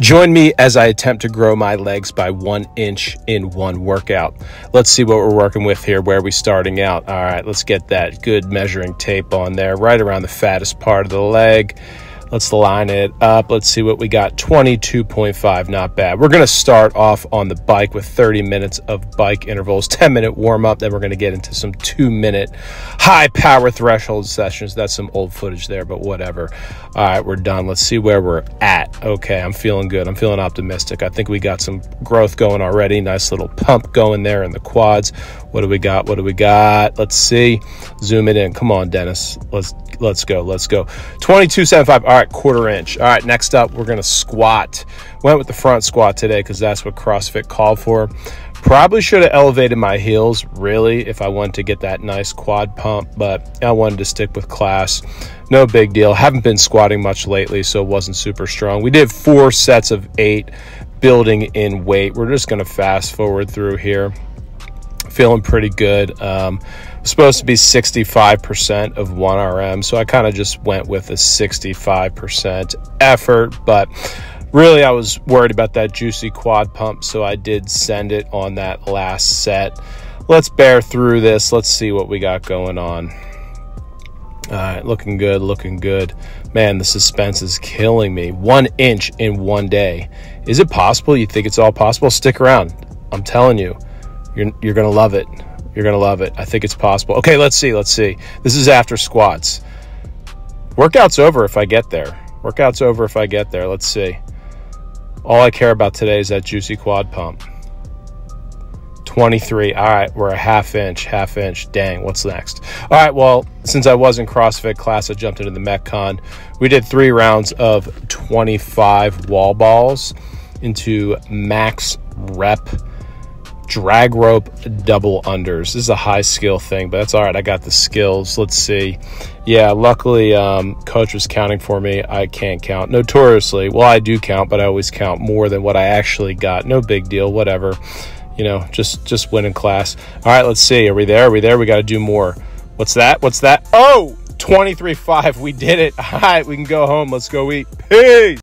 Join me as I attempt to grow my legs by one inch in one workout. Let's see what we're working with here. Where are we starting out? All right, let's get that good measuring tape on there, right around the fattest part of the leg. Let's line it up. Let's see what we got. 22.5, not bad. We're going to start off on the bike with 30 minutes of bike intervals, 10 minute warm up. Then we're going to get into some two minute high power threshold sessions. That's some old footage there, but whatever. All right, we're done. Let's see where we're at. Okay, I'm feeling good. I'm feeling optimistic. I think we got some growth going already. Nice little pump going there in the quads. What do we got? What do we got? Let's see. Zoom it in. Come on, Dennis. Let's let's go. Let's go. 22.75. All right, quarter inch. All right, next up, we're gonna squat. Went with the front squat today because that's what CrossFit called for. Probably should have elevated my heels, really, if I wanted to get that nice quad pump, but I wanted to stick with class. No big deal. Haven't been squatting much lately, so it wasn't super strong. We did four sets of eight building in weight. We're just going to fast forward through here. Feeling pretty good. Um, supposed to be 65% of 1RM, so I kind of just went with a 65% effort, but really I was worried about that juicy quad pump, so I did send it on that last set. Let's bear through this. Let's see what we got going on. All right, looking good, looking good. Man, the suspense is killing me. One inch in one day. Is it possible? You think it's all possible? Stick around. I'm telling you, you're, you're going to love it. You're going to love it. I think it's possible. Okay, let's see. Let's see. This is after squats. Workout's over if I get there. Workout's over if I get there. Let's see. All I care about today is that juicy quad pump. 23. All right, we're a half inch, half inch. Dang, what's next? All right, well, since I was in CrossFit class, I jumped into the Metcon. We did three rounds of 25 wall balls into max rep drag rope double unders. This is a high skill thing, but that's all right. I got the skills. Let's see. Yeah, luckily, um, coach was counting for me. I can't count notoriously. Well, I do count, but I always count more than what I actually got. No big deal. Whatever. You know, just just winning class. All right, let's see. Are we there? Are we there? We got to do more. What's that? What's that? Oh, 23.5. We did it. All right, we can go home. Let's go eat. Peace.